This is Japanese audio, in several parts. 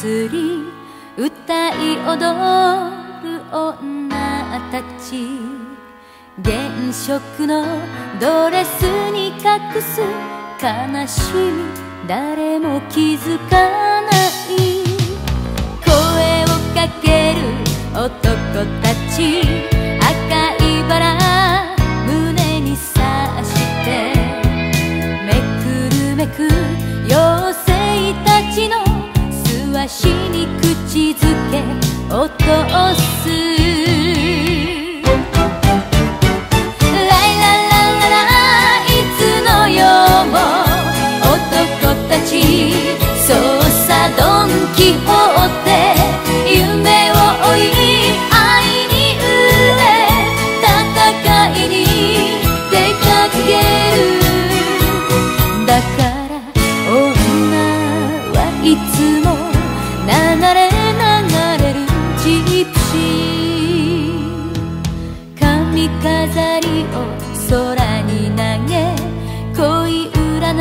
祭り歌い踊る女たち。原色のドレスに隠す悲しみ誰も気づかない。声をかける男たち。赤い空に投げ恋占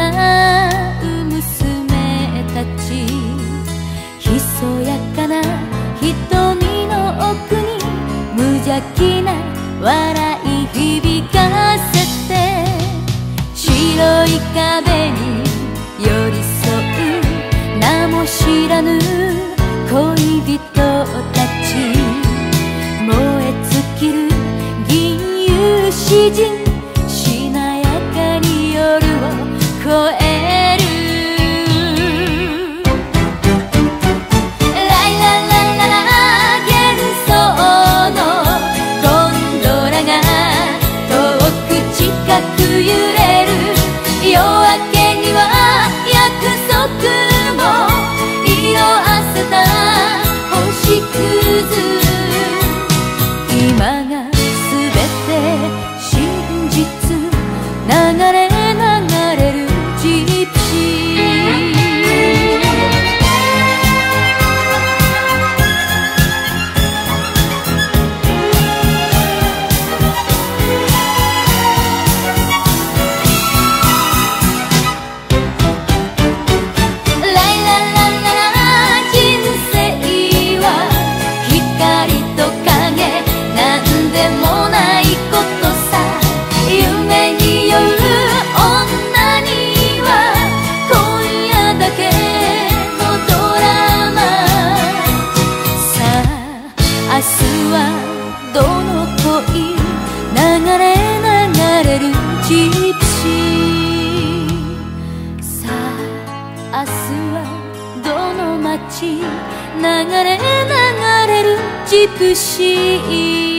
う娘たちひそやかな瞳の奥に無邪気な笑い響かせて白い壁に寄り添う名も知らぬ恋人たち詩人しなやかに夜を越え流れ流れるジプシー「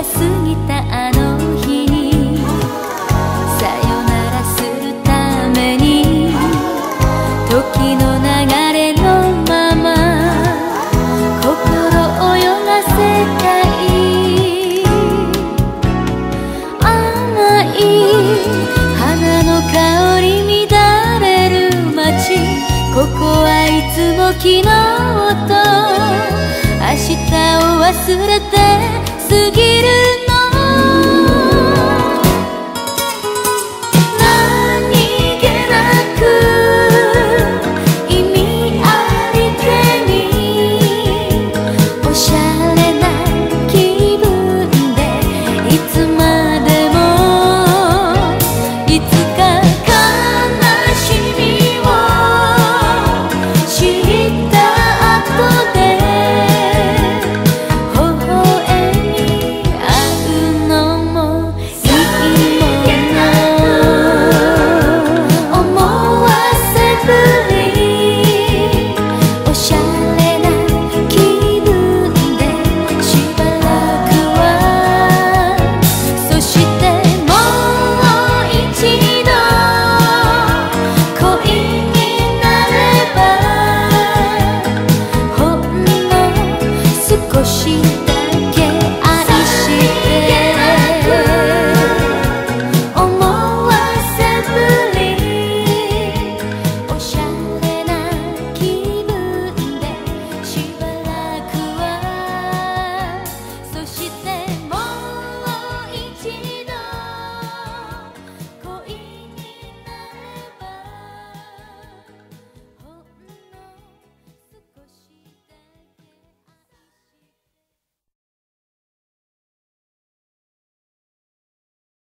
が過ぎたあの日にさよならするために時の流れのまま心泳がせたい甘い花の香り乱れる街ここはいつも昨日と明日を忘れてすぎる